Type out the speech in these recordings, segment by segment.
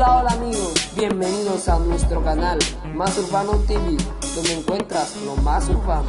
Hola, hola amigos, bienvenidos a nuestro canal Más Urbano TV, donde encuentras lo más urbano.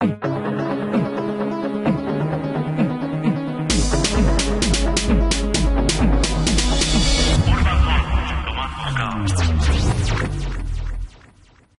Bye.